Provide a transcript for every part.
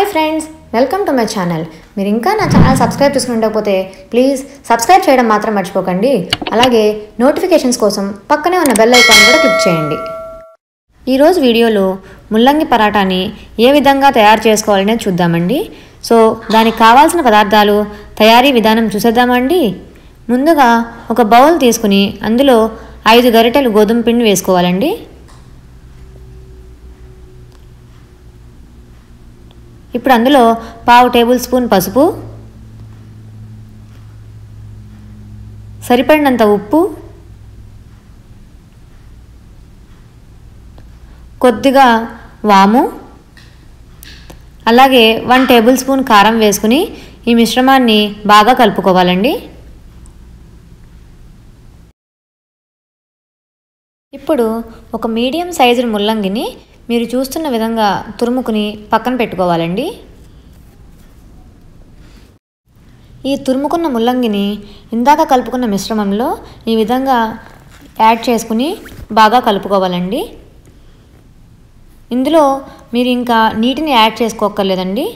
Hi friends welcome to my channel. మీరు ఇంకా నా ఛానల్ సబ్స్క్రైబ్ చేసుకుని ఉండకపోతే ప్లీజ్ సబ్స్క్రైబ్ చేయడం మాత్రం మర్చిపోకండి. అలాగే నోటిఫికేషన్స్ కోసం పక్కనే ఉన్న బెల్ ఐకాన్ కూడా క్లిక్ చేయండి. ఈరోజు వీడియోలో ముల్లంగి పరాటాని ఏ విధంగా తయారు చేసుకోవాలనే చూద్దామండి. సో దానికి కావాల్సిన పదార్థాలు తయారీ విధానం చూసేద్దామండి. ముందుగా ఒక బౌల్ తీసుకుని అందులో ఐదు గరిటెలు గోధుమ పిండి వేసుకోవాలండి. ఇప్పుడు అందులో పావు టేబుల్ స్పూన్ పసుపు సరిపడినంత ఉప్పు కొద్దిగా వాము అలాగే వన్ టేబుల్ స్పూన్ కారం వేసుకుని ఈ మిశ్రమాన్ని బాగా కలుపుకోవాలండి. ఇప్పుడు ఒక మీడియం సైజు ముల్లంగిని మీరు చూస్తున్న విధంగా తురుముకుని పక్కన పెట్టుకోవాలండి. ఈ తురుముకున్న ముల్లంగిని ఇందాక కలుపుకున్న మిశ్రమంలో ఈ విధంగా యాడ్ చేసుకుని బాగా కలుపుకోవాలండి. ఇందులో మీరు ఇంకా నీటిని యాడ్ చేసుకోక్కర్లేదండి.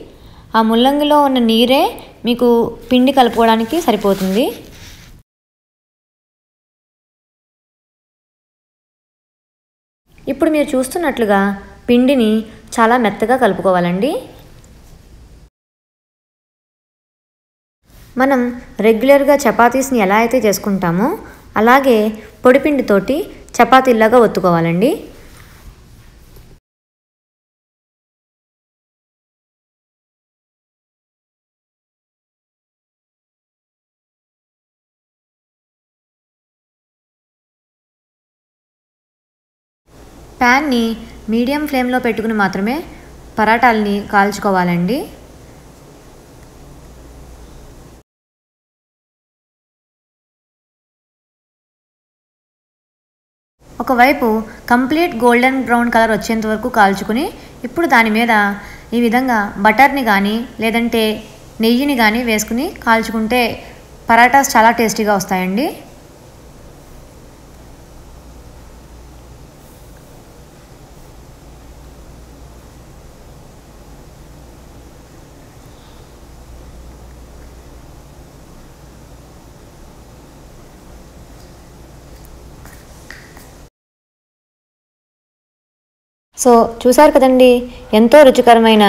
ఆ ముల్లంగిలో ఉన్న నీరే మీకు పిండి కలుపుకోవడానికి సరిపోతుంది. ఇప్పుడు మీరు చూస్తున్నట్లుగా పిండిని చాలా మెత్తగా కలుపుకోవాలండి. మనం రెగ్యులర్గా చపాతీస్ని ఎలా అయితే చేసుకుంటామో అలాగే పొడిపిండితోటి చపాతీలాగా ఒత్తుకోవాలండి. ప్యాన్ని మీడియం ఫ్లేమ్లో పెట్టుకుని మాత్రమే పరాటాలని కాల్చుకోవాలండి. ఒకవైపు కంప్లీట్ గోల్డెన్ బ్రౌన్ కలర్ వచ్చేంత వరకు కాల్చుకుని ఇప్పుడు దాని మీద ఈ విధంగా బటర్ని కానీ లేదంటే నెయ్యిని కానీ వేసుకుని కాల్చుకుంటే పరాటాస్ చాలా టేస్టీగా వస్తాయండి. సో చూసారు కదండి ఎంతో రుచికరమైన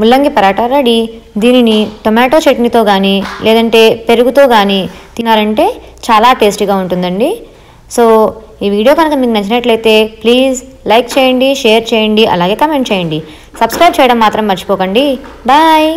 ముల్లంగి పరాటా రెడీ. దీనిని టొమాటో చట్నీతో కానీ లేదంటే పెరుగుతో కానీ తినారంటే చాలా టేస్టీగా ఉంటుందండి. సో ఈ వీడియో కనుక మీకు నచ్చినట్లయితే ప్లీజ్ లైక్ చేయండి షేర్ చేయండి అలాగే కమెంట్ చేయండి. సబ్స్క్రైబ్ చేయడం మాత్రం మర్చిపోకండి. బాయ్!